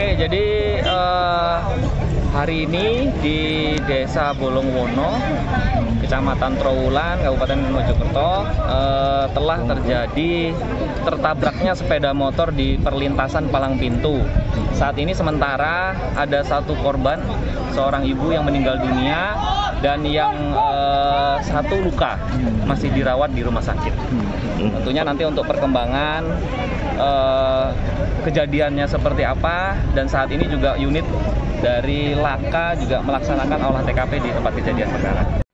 Oke, jadi uh, hari ini di Desa Bolongwono, Kecamatan Trowulan, Kabupaten Mojokerto, uh, telah terjadi tertabraknya sepeda motor di perlintasan Palang Pintu. Saat ini sementara ada satu korban, seorang ibu yang meninggal dunia dan yang eh, satu luka masih dirawat di rumah sakit. Tentunya nanti untuk perkembangan eh, kejadiannya seperti apa dan saat ini juga unit dari Laka juga melaksanakan olah TKP di tempat kejadian perkara.